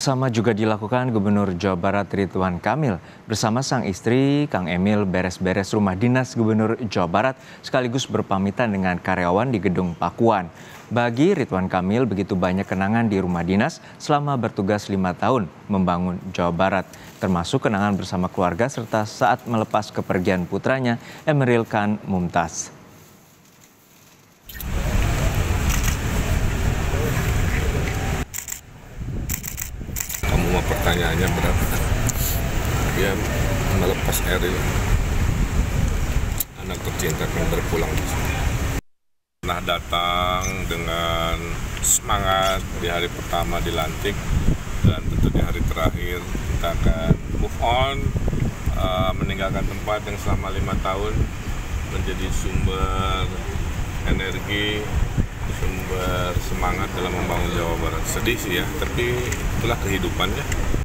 Sama juga dilakukan Gubernur Jawa Barat Ridwan Kamil bersama sang istri Kang Emil beres-beres rumah dinas Gubernur Jawa Barat sekaligus berpamitan dengan karyawan di Gedung Pakuan. Bagi Ridwan Kamil begitu banyak kenangan di rumah dinas selama bertugas lima tahun membangun Jawa Barat, termasuk kenangan bersama keluarga serta saat melepas kepergian putranya Emeril Khan Mumtaz. Semua pertanyaannya berat. Dia melepas Eril anak tercinta kan berpulang pernah datang dengan semangat di hari pertama dilantik dan tentu di hari terakhir kita akan move on uh, meninggalkan tempat yang selama lima tahun menjadi sumber energi semangat dalam membangun Jawa Barat. Sedih sih ya, tapi itulah kehidupannya.